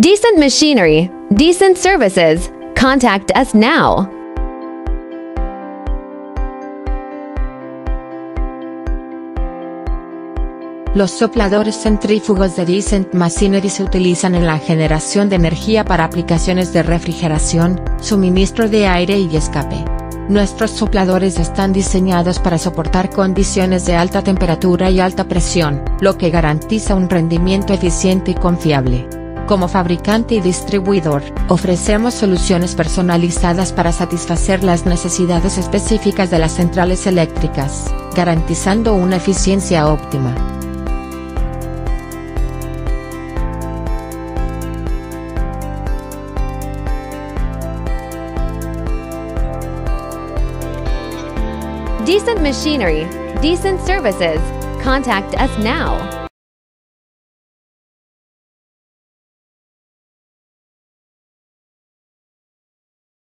Decent machinery, decent services. Contact us now. Los sopladores centrífugos de Decent Machinery se utilizan en la generación de energía para aplicaciones de refrigeración, suministro de aire y escape. Nuestros sopladores están diseñados para soportar condiciones de alta temperatura y alta presión, lo que garantiza un rendimiento eficiente y confiable. Como fabricante y distribuidor, ofrecemos soluciones personalizadas para satisfacer las necesidades específicas de las centrales eléctricas, garantizando una eficiencia óptima. Decent machinery, decent services. Contact us now.